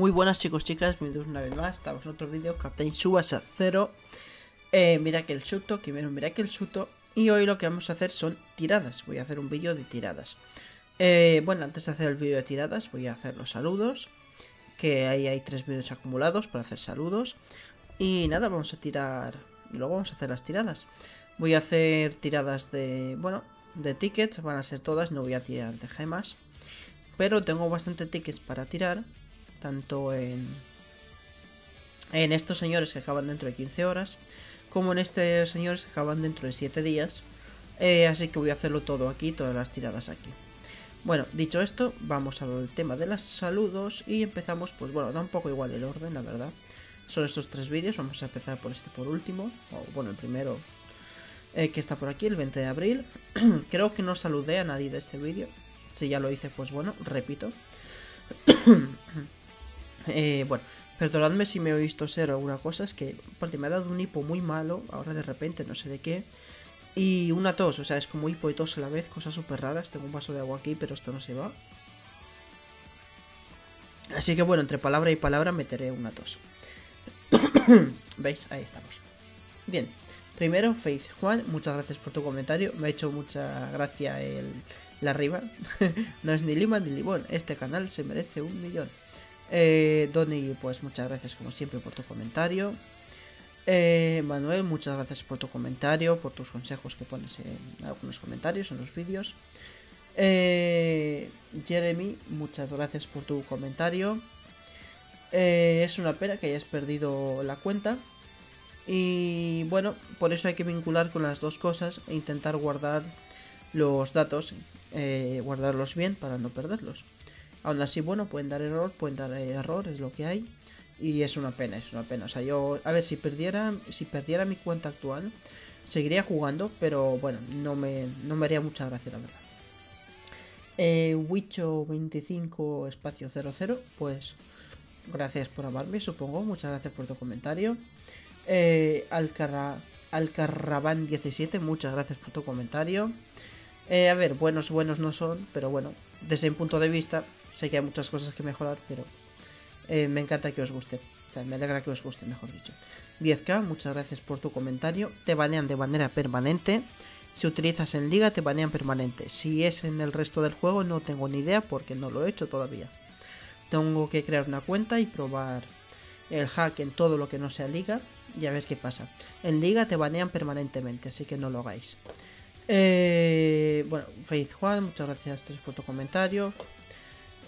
Muy buenas chicos, chicas, bienvenidos una vez más. Estamos en otro vídeo, Captain Subasa 0. Eh, mira que el Suto, primero mira que el Suto. Y hoy lo que vamos a hacer son tiradas. Voy a hacer un vídeo de tiradas. Eh, bueno, antes de hacer el vídeo de tiradas, voy a hacer los saludos. Que ahí hay tres vídeos acumulados para hacer saludos. Y nada, vamos a tirar. Luego vamos a hacer las tiradas. Voy a hacer tiradas de. Bueno, de tickets, van a ser todas, no voy a tirar de gemas. Pero tengo bastante tickets para tirar tanto en, en estos señores que acaban dentro de 15 horas, como en estos señores que acaban dentro de 7 días. Eh, así que voy a hacerlo todo aquí, todas las tiradas aquí. Bueno, dicho esto, vamos al tema de los saludos y empezamos, pues bueno, da un poco igual el orden, la verdad. Son estos tres vídeos, vamos a empezar por este por último, o bueno, el primero eh, que está por aquí, el 20 de abril. Creo que no saludé a nadie de este vídeo. Si ya lo hice, pues bueno, repito. Eh, bueno, perdonadme si me he visto ser alguna cosa, es que aparte me ha dado un hipo muy malo, ahora de repente, no sé de qué. Y una tos, o sea, es como hipo y tos a la vez, cosas súper raras. Tengo un vaso de agua aquí, pero esto no se va. Así que bueno, entre palabra y palabra meteré una tos. ¿Veis? Ahí estamos. Bien, primero Faith Juan, muchas gracias por tu comentario. Me ha hecho mucha gracia el, la arriba. no es ni lima ni limón. Este canal se merece un millón. Eh, Donny, pues muchas gracias como siempre por tu comentario. Eh, Manuel, muchas gracias por tu comentario, por tus consejos que pones en algunos comentarios, en los vídeos. Eh, Jeremy, muchas gracias por tu comentario. Eh, es una pena que hayas perdido la cuenta. Y bueno, por eso hay que vincular con las dos cosas e intentar guardar los datos, guardarlos bien para no perderlos. Aún así, bueno, pueden dar error, pueden dar eh, error, es lo que hay. Y es una pena, es una pena. O sea, yo, a ver, si perdiera, si perdiera mi cuenta actual, seguiría jugando, pero bueno, no me, no me haría mucha gracia, la verdad. Eh, Wicho25 espacio 00, pues gracias por amarme, supongo. Muchas gracias por tu comentario. Eh, Alcarra, Alcarraban17, muchas gracias por tu comentario. Eh, a ver, buenos, buenos no son, pero bueno, desde mi punto de vista, Sé que hay muchas cosas que mejorar, pero eh, me encanta que os guste. O sea, me alegra que os guste, mejor dicho. 10k, muchas gracias por tu comentario. Te banean de manera permanente. Si utilizas en liga, te banean permanente. Si es en el resto del juego, no tengo ni idea porque no lo he hecho todavía. Tengo que crear una cuenta y probar el hack en todo lo que no sea liga y a ver qué pasa. En liga te banean permanentemente, así que no lo hagáis. Eh, bueno, Faith Juan, muchas gracias por tu comentario.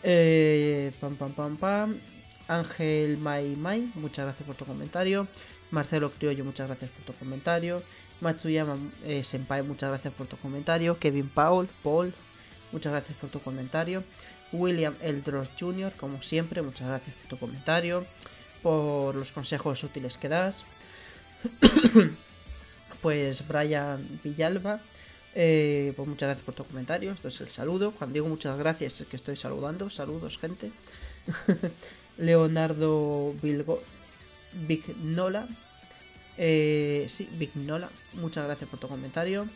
Eh, pam, pam, pam, pam. Ángel Mai Mai, muchas gracias por tu comentario. Marcelo Criollo, muchas gracias por tu comentario. Matsuyama eh, Senpai, muchas gracias por tu comentario. Kevin Paul, Paul, muchas gracias por tu comentario. William Eldros Jr., como siempre, muchas gracias por tu comentario. Por los consejos útiles que das. pues Brian Villalba, eh, pues muchas gracias por tu comentario. Esto es el saludo. Cuando digo muchas gracias es que estoy saludando. Saludos, gente. Leonardo Vilgo, Vignola. Eh, sí, Vignola. Muchas gracias por tu comentario.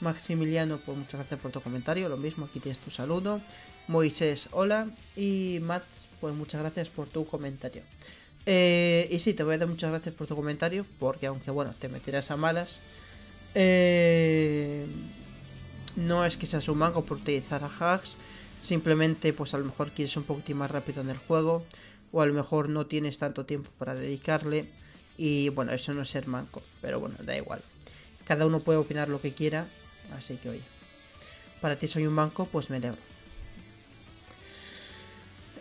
Maximiliano, pues muchas gracias por tu comentario. Lo mismo, aquí tienes tu saludo. Moisés, hola. Y Mats, pues muchas gracias por tu comentario. Eh, y sí, te voy a dar muchas gracias por tu comentario. Porque aunque bueno, te meterás a malas. Eh, no es que seas un mango por utilizar a hacks, simplemente pues a lo mejor quieres un poquitín más rápido en el juego o a lo mejor no tienes tanto tiempo para dedicarle y bueno, eso no es ser manco, pero bueno, da igual. Cada uno puede opinar lo que quiera, así que oye, para ti soy un manco, pues me alegro.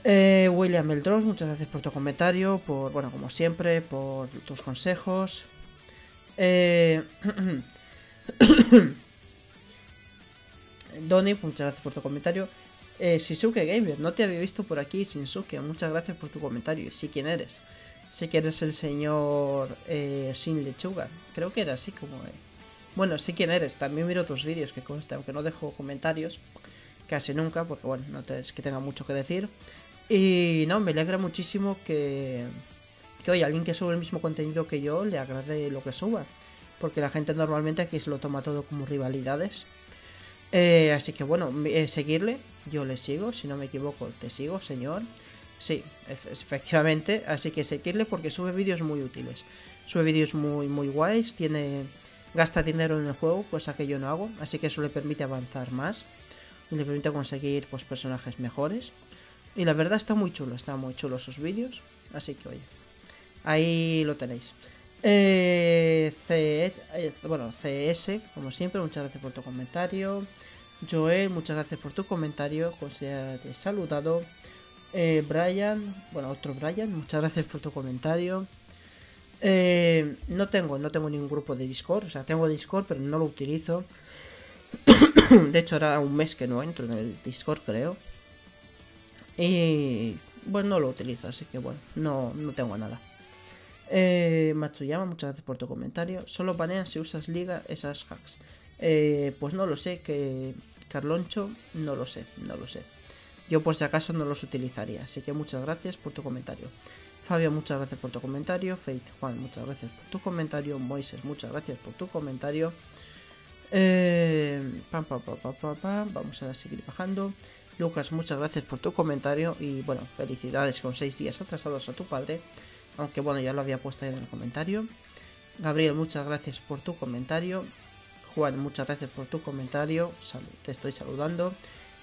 Eh, William Eldros, muchas gracias por tu comentario, por, bueno, como siempre, por tus consejos. Eh, Donny, muchas gracias por tu comentario. Eh, Shizuke Gamer, no te había visto por aquí, Shinsuke. Muchas gracias por tu comentario. Sí, quién eres. Sé que eres el señor eh, Sin Lechuga. Creo que era así como. Eh. Bueno, sí quién eres. También miro tus vídeos, que consta, aunque no dejo comentarios casi nunca, porque bueno, no es que tenga mucho que decir. Y no, me alegra muchísimo que, que hoy alguien que sube el mismo contenido que yo le agrade lo que suba. Porque la gente normalmente aquí se lo toma todo como rivalidades. Eh, así que bueno, eh, seguirle, yo le sigo, si no me equivoco, te sigo, señor. Sí, efectivamente, así que seguirle porque sube vídeos muy útiles. Sube vídeos muy, muy guays, tiene... Gasta dinero en el juego, cosa que yo no hago, así que eso le permite avanzar más. Y le permite conseguir pues personajes mejores. Y la verdad está muy chulo, está muy chulo sus vídeos. Así que oye, ahí lo tenéis. Eh, eh bueno, CS, como siempre, muchas gracias por tu comentario. Joel, muchas gracias por tu comentario. Considérate saludado. Eh, Brian, bueno, otro Brian, muchas gracias por tu comentario. Eh, no tengo, no tengo ningún grupo de Discord, o sea, tengo Discord, pero no lo utilizo. de hecho, era un mes que no entro en el Discord, creo. Y bueno, no lo utilizo, así que bueno, no, no tengo nada. Eh, Matsuyama, muchas gracias por tu comentario. Solo banean si usas liga esas hacks. Eh, pues no lo sé, que Carloncho, no lo sé, no lo sé. Yo por si acaso no los utilizaría, así que muchas gracias por tu comentario. Fabio, muchas gracias por tu comentario. Faith Juan, muchas gracias por tu comentario. Moises, muchas gracias por tu comentario. Eh, pam, pam, pam, Vamos a seguir bajando. Lucas, muchas gracias por tu comentario. Y bueno, felicidades con seis días atrasados a tu padre. Aunque bueno, ya lo había puesto ahí en el comentario. Gabriel, muchas gracias por tu comentario. Juan, muchas gracias por tu comentario. te estoy saludando.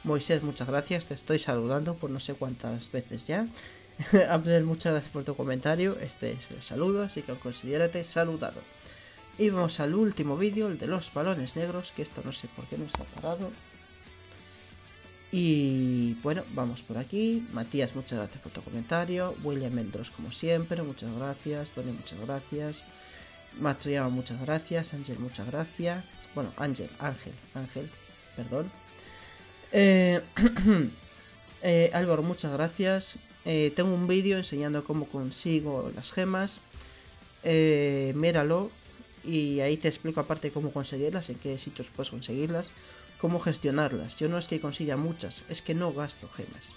Moisés, muchas gracias. Te estoy saludando por no sé cuántas veces ya. Abdel, muchas gracias por tu comentario. Este es el saludo, así que considérate saludado. Y vamos al último vídeo, el de los balones negros, que esto no sé por qué no está parado. Y bueno, vamos por aquí. Matías, muchas gracias por tu comentario. William Mendros, como siempre, muchas gracias. Tony, muchas gracias. Matsuyama, muchas gracias. Ángel, muchas gracias. Bueno, Ángel, Ángel, Ángel, perdón. Eh, eh, Álvaro, muchas gracias. Eh, tengo un vídeo enseñando cómo consigo las gemas. míralo y ahí te explico aparte cómo conseguirlas, en qué sitios puedes conseguirlas, cómo gestionarlas. Yo no es que consiga muchas, es que no gasto gemas.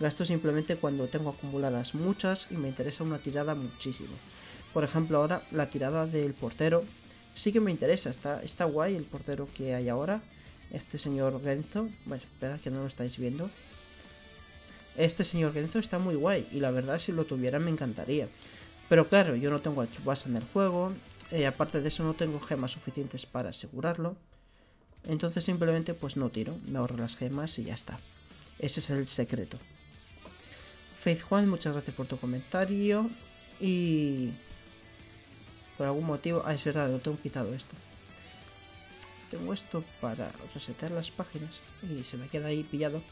Gasto simplemente cuando tengo acumuladas muchas y me interesa una tirada muchísimo. Por ejemplo, ahora la tirada del portero sí que me interesa. Está, está guay el portero que hay ahora. Este señor Gento. Bueno, espera que no lo estáis viendo. Este señor Genzo está muy guay. Y la verdad, si lo tuviera, me encantaría. Pero claro, yo no tengo a Chubasa en el juego. Eh, aparte de eso, no tengo gemas suficientes para asegurarlo. Entonces simplemente pues no tiro. Me ahorro las gemas y ya está. Ese es el secreto. Faith Juan, muchas gracias por tu comentario. Y por algún motivo... Ah, es verdad, no tengo quitado esto. Tengo esto para resetear las páginas y se me queda ahí pillado.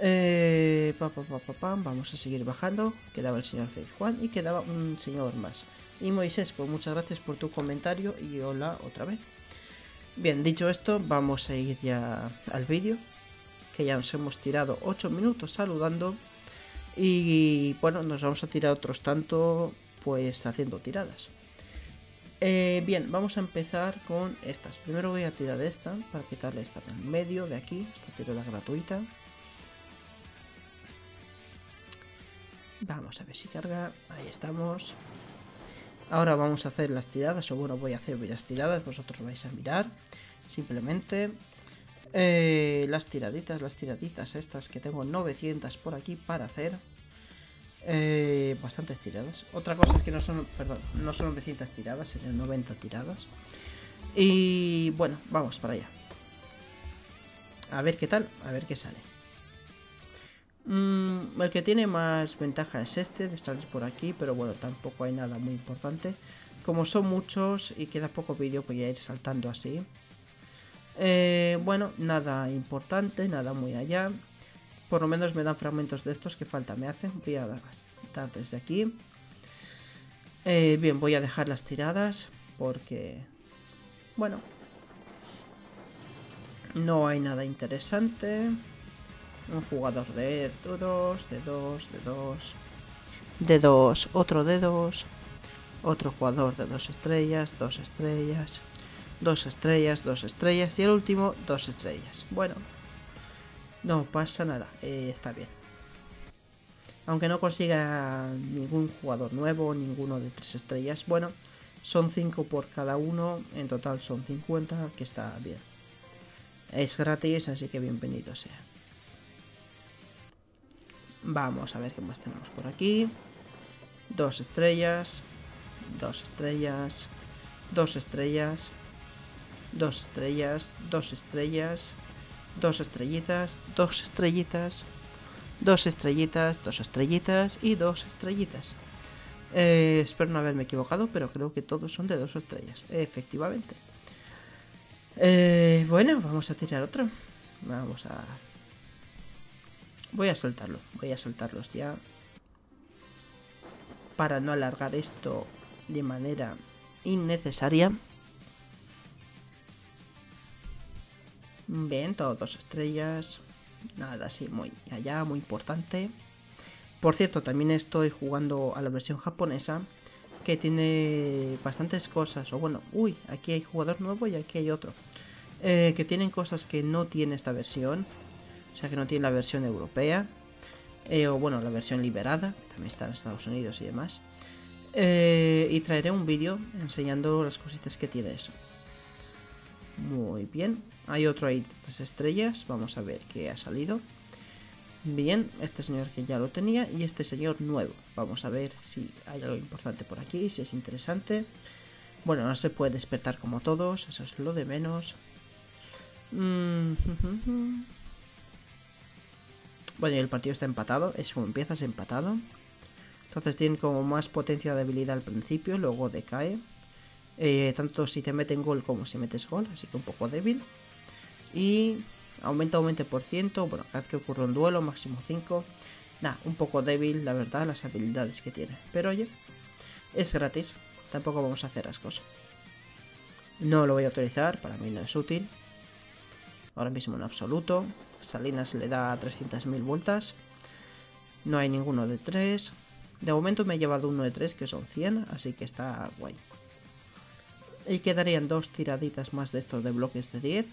Eh, vamos a seguir bajando. Quedaba el señor Faith Juan y quedaba un señor más. Y Moisés, pues muchas gracias por tu comentario y hola otra vez. Bien, dicho esto, vamos a ir ya al vídeo. Que ya nos hemos tirado 8 minutos saludando. Y bueno, nos vamos a tirar otros tanto, pues haciendo tiradas. Eh, bien, vamos a empezar con estas. Primero voy a tirar esta para quitarle esta del medio de aquí, esta tirada gratuita. Vamos a ver si carga. Ahí estamos. Ahora vamos a hacer las tiradas, o bueno, voy a hacer las tiradas, vosotros vais a mirar. Simplemente eh, las tiraditas, las tiraditas estas que tengo 900 por aquí para hacer. Eh, bastantes tiradas. Otra cosa es que no son, perdón, no son 900 tiradas, serían 90 tiradas. Y bueno, vamos para allá. A ver qué tal, a ver qué sale. Mm, el que tiene más ventaja es este, de estar por aquí, pero bueno, tampoco hay nada muy importante. Como son muchos y queda poco vídeo, voy a ir saltando así. Eh, bueno, nada importante, nada muy allá. Por lo menos me dan fragmentos de estos que falta me hacen. Voy a dar desde aquí. Eh, bien, voy a dejar las tiradas porque... Bueno. No hay nada interesante. Un jugador de 2, de 2, de 2. De 2, otro de 2. Otro jugador de 2 estrellas, 2 estrellas. 2 estrellas, 2 estrellas. Y el último, 2 estrellas. Bueno, no pasa nada, eh, está bien. Aunque no consiga ningún jugador nuevo, ninguno de 3 estrellas, bueno, son 5 por cada uno, en total son 50, que está bien. Es gratis, así que bienvenido sea. Vamos a ver qué más tenemos por aquí. Dos estrellas. Dos estrellas. Dos estrellas. Dos estrellas. Dos estrellas. Dos estrellitas. Dos estrellitas. Dos estrellitas. Dos estrellitas. Y dos estrellitas. Eh, espero no haberme equivocado, pero creo que todos son de dos estrellas. Efectivamente. Eh, bueno, vamos a tirar otro. Vamos a... Voy a saltarlo. Voy a saltarlos ya. Para no alargar esto de manera innecesaria. Bien, todo dos estrellas. Nada así muy allá, muy importante. Por cierto, también estoy jugando a la versión japonesa que tiene bastantes cosas. O bueno, uy, aquí hay jugador nuevo y aquí hay otro. Eh, que tienen cosas que no tiene esta versión. O sea, que no tiene la versión europea. Eh, o bueno, la versión liberada, también está en Estados Unidos y demás. Eh, y traeré un vídeo enseñando las cositas que tiene eso. Muy bien. Hay otro ahí de tres estrellas. Vamos a ver qué ha salido. Bien, este señor que ya lo tenía y este señor nuevo. Vamos a ver si hay algo importante por aquí, si es interesante. Bueno, no se puede despertar como todos, eso es lo de menos. Mm, bueno, y el partido está empatado, es como empiezas empatado. Entonces tiene como más potencia de habilidad al principio, luego decae. Eh, tanto si te meten gol como si metes gol, así que un poco débil. Y aumenta un 20%, bueno, cada vez que ocurre un duelo, máximo 5. Nada, un poco débil, la verdad, las habilidades que tiene. Pero oye, es gratis, tampoco vamos a hacer ascos. No lo voy a utilizar, para mí no es útil. Ahora mismo en absoluto. Salinas le da 300.000 vueltas. No hay ninguno de 3. De momento me he llevado uno de 3 que son 100, así que está guay. Y quedarían dos tiraditas más de estos de bloques de 10.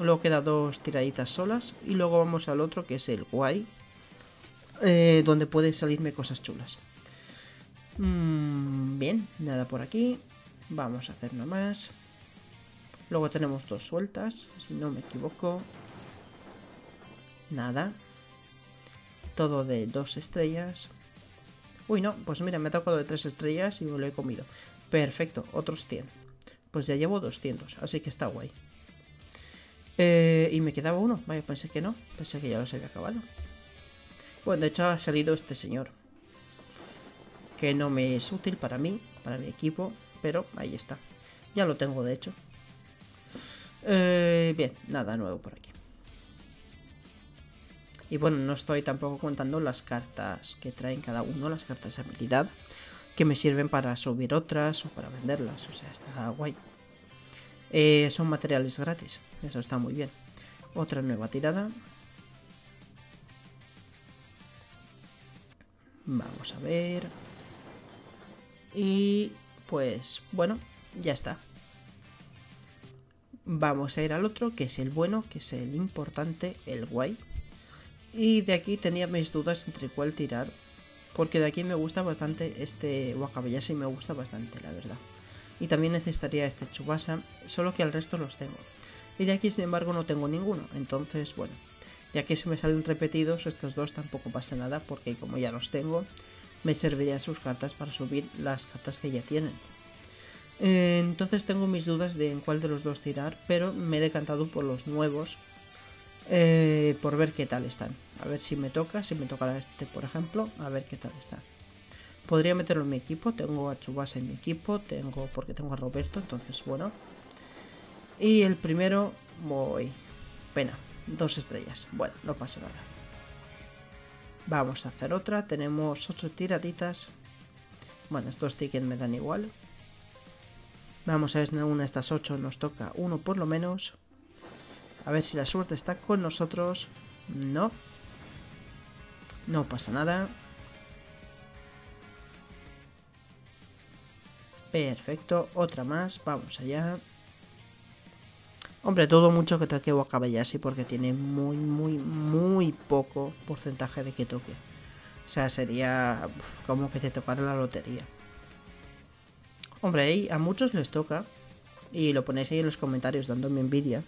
Luego queda dos tiraditas solas. Y luego vamos al otro que es el guay. Eh, donde puede salirme cosas chulas. Mm, bien, nada por aquí. Vamos a hacer más. Luego tenemos dos sueltas, si no me equivoco. Nada. Todo de dos estrellas. Uy, no, pues mira, me ha tocado de tres estrellas y me lo he comido. Perfecto, otros 100. Pues ya llevo 200, así que está guay. Eh, y me quedaba uno. Vaya, pensé que no. Pensé que ya los había acabado. Bueno, de hecho ha salido este señor. Que no me es útil para mí, para mi equipo. Pero ahí está. Ya lo tengo, de hecho. Eh, bien, nada nuevo por aquí. Y bueno, no estoy tampoco contando las cartas que traen cada uno, las cartas de habilidad. Que me sirven para subir otras o para venderlas. O sea, está guay. Eh, son materiales gratis. Eso está muy bien. Otra nueva tirada. Vamos a ver. Y pues bueno, ya está. Vamos a ir al otro, que es el bueno, que es el importante, el guay. Y de aquí tenía mis dudas entre cuál tirar. Porque de aquí me gusta bastante este Wakabayashi, me gusta bastante, la verdad. Y también necesitaría este Chubasa, solo que al resto los tengo. Y de aquí, sin embargo, no tengo ninguno. Entonces, bueno, de aquí si me salen repetidos, estos dos tampoco pasa nada, porque como ya los tengo, me servirían sus cartas para subir las cartas que ya tienen. Eh, entonces tengo mis dudas de en cuál de los dos tirar, pero me he decantado por los nuevos, eh, por ver qué tal están. A ver si me toca, si me tocará este, por ejemplo, a ver qué tal está. Podría meterlo en mi equipo, tengo a Chubasa en mi equipo, tengo porque tengo a Roberto, entonces bueno. Y el primero, voy. Pena, dos estrellas. Bueno, no pasa nada. Vamos a hacer otra, tenemos ocho tiraditas. Bueno, estos tickets me dan igual. Vamos a ver si en una de estas ocho nos toca uno por lo menos. A ver si la suerte está con nosotros. No. No pasa nada. Perfecto, otra más, vamos allá. Hombre, todo mucho que toque Wakabayashi porque tiene muy, muy, muy poco porcentaje de que toque. O sea, sería como que te tocara la lotería. Hombre, ahí a muchos les toca. Y lo ponéis ahí en los comentarios dándome envidia.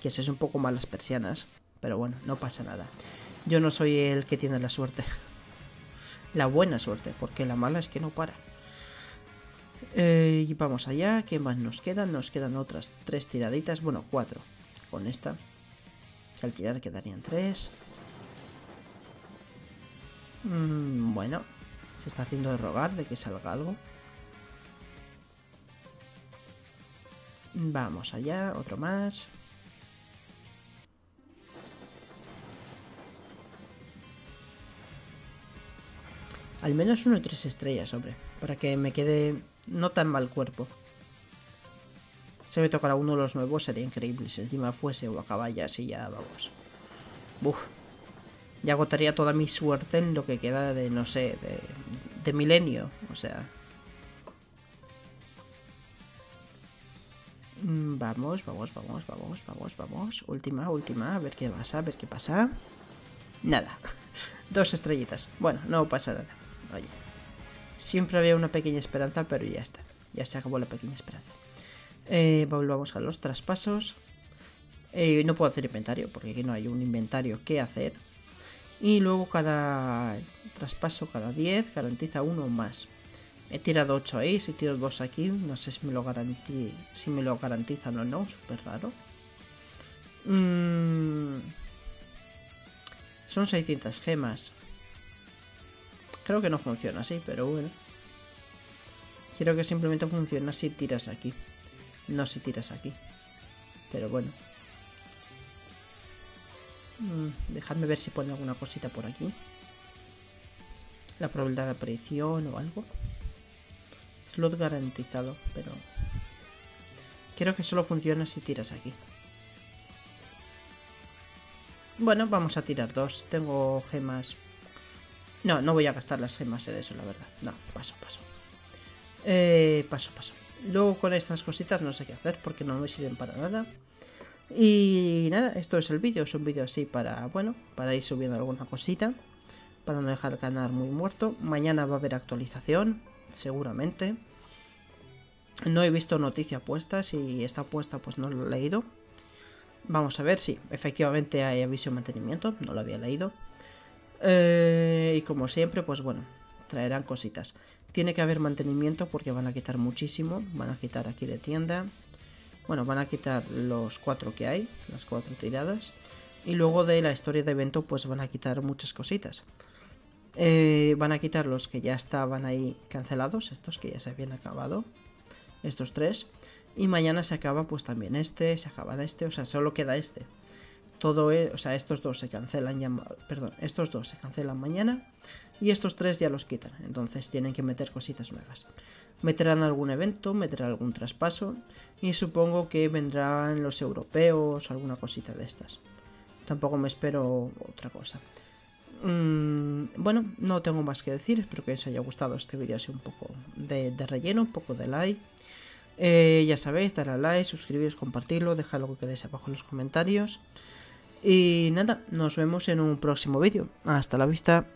Que es un poco malas persianas. Pero bueno, no pasa nada. Yo no soy el que tiene la suerte. La buena suerte, porque la mala es que no para. Eh, y vamos allá, ¿qué más nos quedan? Nos quedan otras tres tiraditas, bueno, cuatro. Con esta. Que al tirar quedarían tres. Mm, bueno, se está haciendo de rogar de que salga algo. Vamos allá, otro más. Al menos uno y tres estrellas, hombre. Para que me quede no tan mal cuerpo. Si me tocara uno de los nuevos sería increíble. Si encima fuese o acabaya así ya vamos. Uf. Ya agotaría toda mi suerte en lo que queda de, no sé, de, de milenio. O sea. Vamos, vamos, vamos, vamos, vamos, vamos. Última, última. A ver qué pasa, a ver qué pasa. Nada. Dos estrellitas. Bueno, no pasa nada. Oye. Siempre había una pequeña esperanza, pero ya está. Ya se acabó la pequeña esperanza. Eh, volvamos a los traspasos. Eh, no puedo hacer inventario, porque aquí no hay un inventario que hacer. Y luego cada traspaso, cada 10, garantiza uno más. He tirado 8 ahí, si tiro 2 aquí, no sé si me lo, si me lo garantizan o no, súper raro. Mm. Son 600 gemas. Creo que no funciona así, pero bueno. Quiero que simplemente funcione si tiras aquí. No si tiras aquí. Pero bueno. Mm, dejadme ver si pone alguna cosita por aquí. La probabilidad de aparición o algo. Slot garantizado, pero... Quiero que solo funcione si tiras aquí. Bueno, vamos a tirar dos. Tengo gemas no, no voy a gastar las gemas en eso, la verdad. No, paso, paso. Eh, paso, paso. Luego con estas cositas no sé qué hacer porque no me sirven para nada. Y nada, esto es el vídeo. Es un vídeo así para, bueno, para ir subiendo alguna cosita. Para no dejar el canal muy muerto. Mañana va a haber actualización, seguramente. No he visto noticia puesta. Si está puesta, pues no lo he leído. Vamos a ver si efectivamente hay aviso de mantenimiento. No lo había leído. Eh, y como siempre, pues bueno, traerán cositas. Tiene que haber mantenimiento porque van a quitar muchísimo. Van a quitar aquí de tienda. Bueno, van a quitar los cuatro que hay, las cuatro tiradas. Y luego de la historia de evento, pues van a quitar muchas cositas. Eh, van a quitar los que ya estaban ahí cancelados, estos que ya se habían acabado. Estos tres. Y mañana se acaba pues también este, se acaba este, o sea, solo queda este todo es, o sea, estos dos se cancelan ya, perdón, estos dos se cancelan mañana y estos tres ya los quitan, entonces tienen que meter cositas nuevas. Meterán algún evento, meterán algún traspaso y supongo que vendrán los europeos, alguna cosita de estas. Tampoco me espero otra cosa. Mm, bueno, no tengo más que decir, espero que os haya gustado este vídeo así un poco de, relleno, un poco de like. Eh, ya sabéis, darle a like, suscribiros, compartirlo, dejad lo que queráis abajo en los comentarios. Y nada, nos vemos en un próximo vídeo. Hasta la vista.